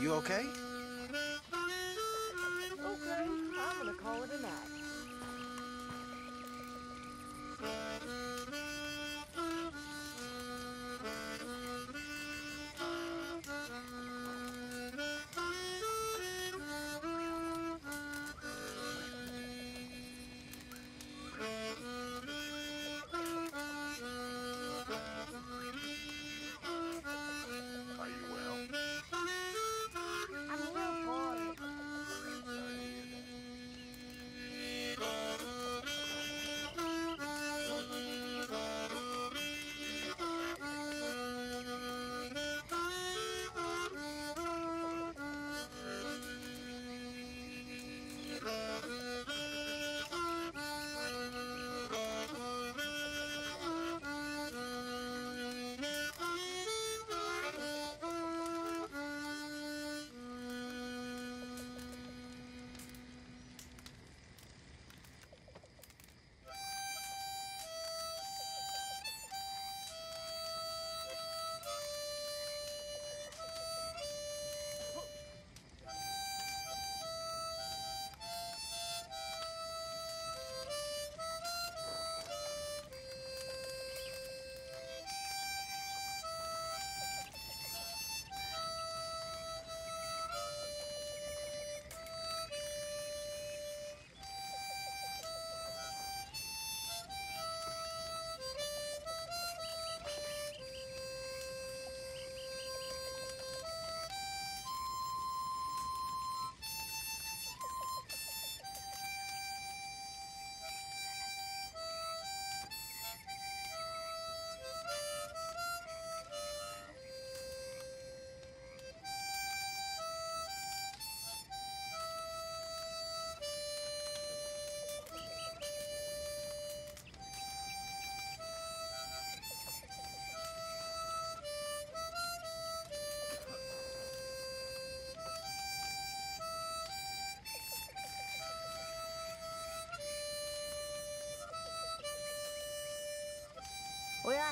You okay?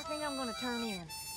Think I'm gonna turn in.